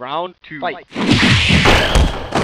Round two. Fight.